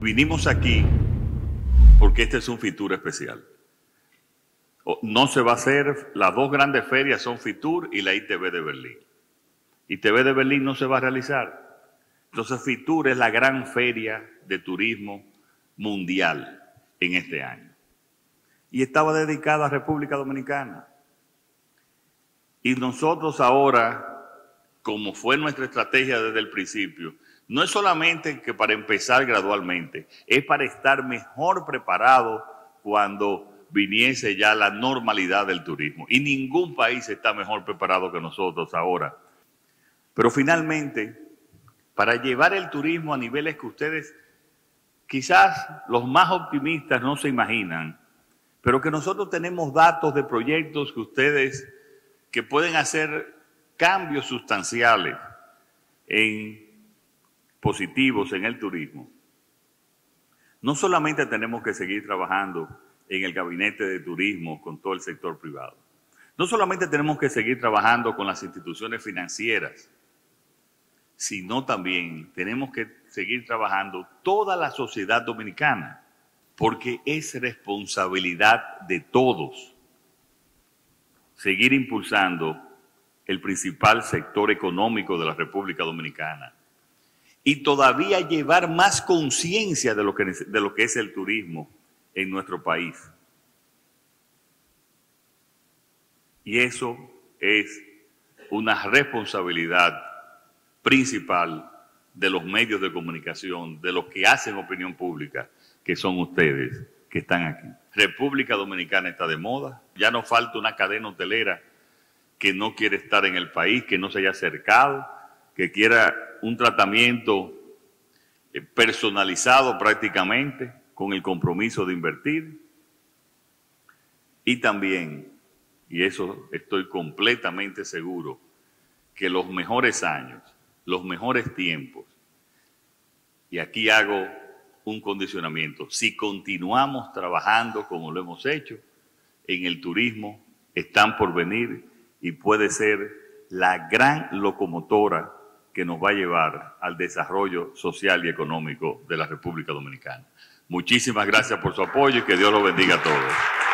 Vinimos aquí porque este es un Fitur especial. No se va a hacer, las dos grandes ferias son Fitur y la ITV de Berlín. ITV de Berlín no se va a realizar. Entonces Fitur es la gran feria de turismo mundial en este año. Y estaba dedicada a República Dominicana. Y nosotros ahora, como fue nuestra estrategia desde el principio, no es solamente que para empezar gradualmente, es para estar mejor preparado cuando viniese ya la normalidad del turismo. Y ningún país está mejor preparado que nosotros ahora. Pero finalmente, para llevar el turismo a niveles que ustedes, quizás los más optimistas no se imaginan, pero que nosotros tenemos datos de proyectos que ustedes, que pueden hacer cambios sustanciales en positivos en el turismo, no solamente tenemos que seguir trabajando en el gabinete de turismo con todo el sector privado, no solamente tenemos que seguir trabajando con las instituciones financieras, sino también tenemos que seguir trabajando toda la sociedad dominicana, porque es responsabilidad de todos seguir impulsando el principal sector económico de la República Dominicana, y todavía llevar más conciencia de, lo que, de lo que es el turismo en nuestro país. Y eso es una responsabilidad principal de los medios de comunicación, de los que hacen opinión pública, que son ustedes que están aquí. República Dominicana está de moda, ya no falta una cadena hotelera que no quiere estar en el país, que no se haya acercado, que quiera un tratamiento eh, personalizado prácticamente, con el compromiso de invertir. Y también, y eso estoy completamente seguro, que los mejores años, los mejores tiempos, y aquí hago un condicionamiento, si continuamos trabajando como lo hemos hecho en el turismo, están por venir y puede ser la gran locomotora que nos va a llevar al desarrollo social y económico de la República Dominicana. Muchísimas gracias por su apoyo y que Dios los bendiga a todos.